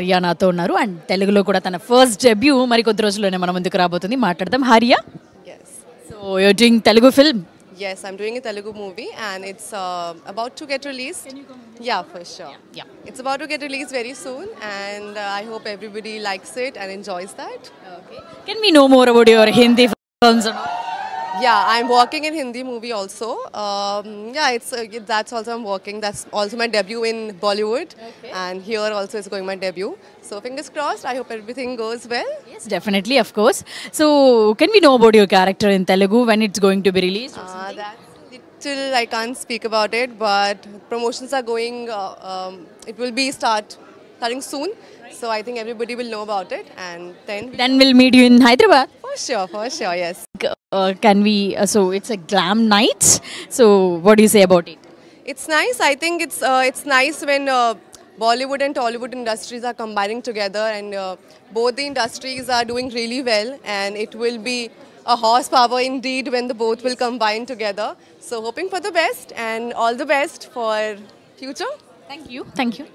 రియా నాతో ఉన్నారు అండ్ తెలుగులో కూడా తన ఫస్ట్ డెబ్యూ మరి కొద్ది రోజుల్లోనే మన ముందుకు రాబోతుంది మాట్లాడదాం హారియా Yes. So you're doing Telugu film Yes, I'm doing a Telugu movie and it's uh, about to get released. Yeah, for sure. yeah. It's about to get released very soon and uh, I hope everybody likes it and enjoys that. Can me know more about your Hindi films Yeah, I'm working in Hindi movie also. Um, yeah, it's uh, that's also I'm working. That's also my debut in Bollywood, okay. and here also is going my debut. So fingers crossed. I hope everything goes well. Yes, definitely, of course. So can we know about your character in Telugu when it's going to be released? Uh, that's little I can't speak about it, but promotions are going. Uh, um, it will be start starting soon. So I think everybody will know about it, and then then we'll meet you in Hyderabad. For sure, for sure, yes uh, can we, uh, so it's a glam night. So what do you say about it? It's nice. I think it's uh, it's nice when uh, Bollywood and Tollywood industries are combining together and uh, both the industries are doing really well and it will be a horsepower indeed when the both will combine together. So hoping for the best and all the best for future. Thank you. Thank you.